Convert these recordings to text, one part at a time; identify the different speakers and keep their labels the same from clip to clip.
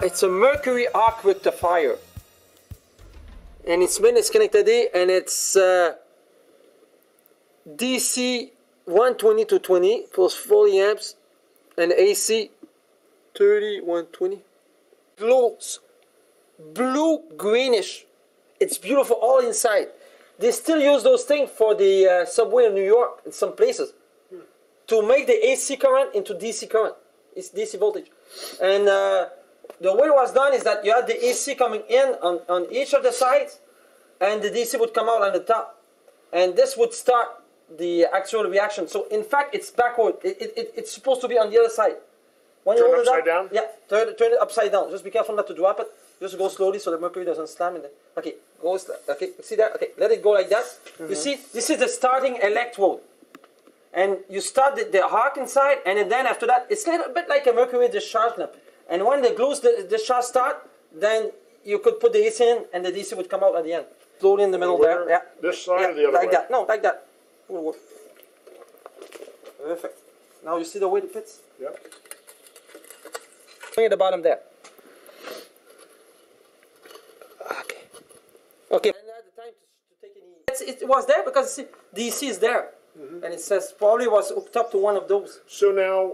Speaker 1: it's a mercury arc rectifier. And it's been disconnected and it's uh, DC 120 to 20 plus 40 amps and AC 30 120 glows blue greenish. It's beautiful all inside. They still use those things for the uh, subway in New York in some places to make the AC current into DC current. It's DC voltage. And uh, the way it was done is that you had the AC coming in on, on each of the sides and the DC would come out on the top and this would start the actual reaction. So in fact, it's backward. It, it, it, it's supposed to be on the other side. When
Speaker 2: Turn
Speaker 1: you hold it
Speaker 2: upside
Speaker 1: up,
Speaker 2: down?
Speaker 1: Yeah, turn, it- turn it upside down. Just be careful not to drop it. Just go slowly so the mercury doesn't slam in there. Okay, go. sl- Okay, see that? Okay, let it go like that. You mm-hmm. see, this is the starting electrode. And you start the, the arc inside, and then after that, it's a little bit like a mercury discharge lamp. And when the glues the discharge start, then you could put the AC in, and the DC would come out at the end. Slowly in the middle there. Yeah.
Speaker 2: This side
Speaker 1: yeah,
Speaker 2: or the other
Speaker 1: like
Speaker 2: way?
Speaker 1: that. No, like that. Perfect. Now you see the way it fits?
Speaker 2: Yep.
Speaker 1: Bring at the bottom there. Okay. Okay. And at the time to, take any. It's, it was there because see, DC is there,
Speaker 2: Mm-hmm.
Speaker 1: and it says probably was hooked up to one of those.
Speaker 2: So now,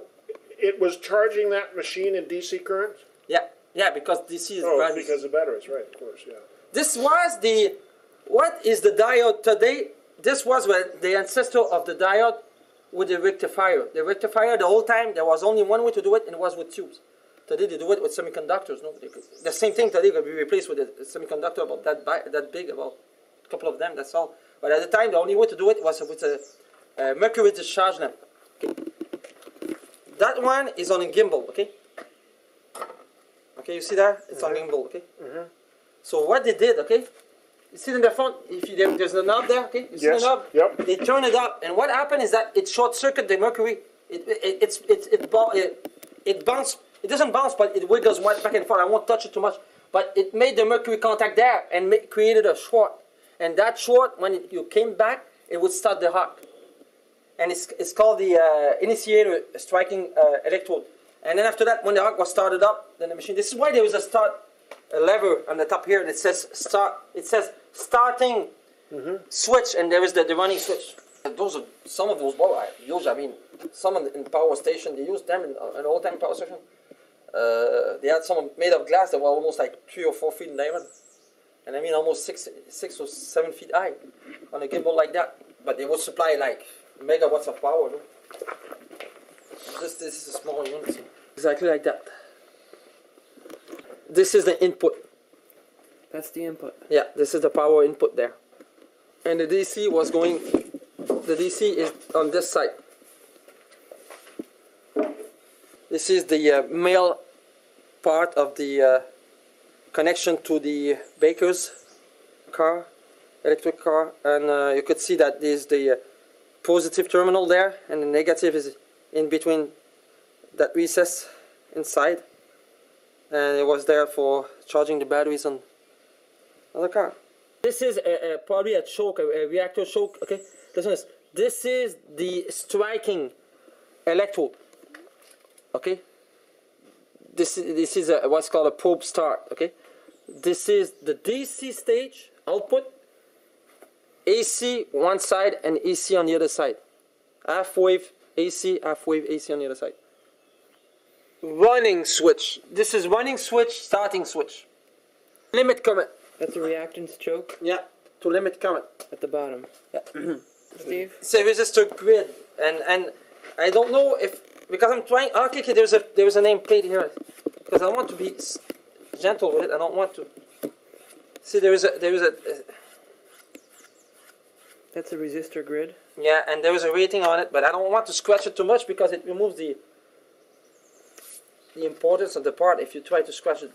Speaker 2: it was charging that machine in DC current?
Speaker 1: Yeah, yeah, because DC is
Speaker 2: Oh, because of batteries, right, of course, yeah.
Speaker 1: This was the what is the diode today? This was the ancestor of the diode with the rectifier. The rectifier, the whole time there was only one way to do it, and it was with tubes. Today they do it with semiconductors. No, could- the same thing today could be replaced with a semiconductor about that bi- that big, about a couple of them. That's all. But at the time, the only way to do it was with a, a mercury discharge lamp. That one is on a gimbal. Okay. Okay, you see that? It's on mm-hmm. gimbal. Okay. Mm-hmm. So what they did, okay? You see in the front, if you, there, there's a knob there, okay? You see
Speaker 2: Yes,
Speaker 1: the knob?
Speaker 2: yep.
Speaker 1: They turn it up, and what happened is that it short circuit the mercury. It it it's it it, bo- it, it bounce. It doesn't bounce, but it wiggles back and forth. I won't touch it too much, but it made the mercury contact there and ma- created a short. And that short, when it, you came back, it would start the arc. And it's, it's called the uh, initiator striking uh, electrode. And then after that, when the arc was started up, then the machine. This is why there is a start a lever on the top here, and it says start. It says starting switch, and there is the, the running switch. And those are some of those bulbs I use. I mean, some in, in power station they use them in uh, an old time power station. Uh, they had some made of glass that were almost like three or four feet in diameter, and I mean almost six six or seven feet high on a gimbal like that. But they would supply like megawatts of power. No? This this is a small unit, exactly like that. This is the input.
Speaker 3: That's the input.
Speaker 1: Yeah, this is the power input there. And the DC was going, the DC is on this side. This is the uh, male part of the uh, connection to the baker's car, electric car. And uh, you could see that there's the uh, positive terminal there, and the negative is in between that recess inside. And it was there for charging the batteries on the car. This is a, a, probably a choke, a, a reactor choke. Okay, listen this. This is the striking electrode. Okay. This is this is a, what's called a probe start. Okay. This is the DC stage output. AC one side and AC on the other side. Half wave AC, half wave AC on the other side. Running switch. This is running switch, starting switch. Limit current.
Speaker 3: That's a reactance choke
Speaker 1: Yeah, to limit current.
Speaker 3: at the bottom.
Speaker 1: Yeah.
Speaker 3: Steve?
Speaker 1: It's a resistor grid, and and I don't know if because I'm trying. Oh, okay, okay, there's a there's a name plate here because I want to be gentle with it. I don't want to. See, there is a there is a uh,
Speaker 3: That's a resistor grid.
Speaker 1: yeah, and there is a rating on it, but I don't want to scratch it too much because it removes the the importance of the part if you try to scratch it.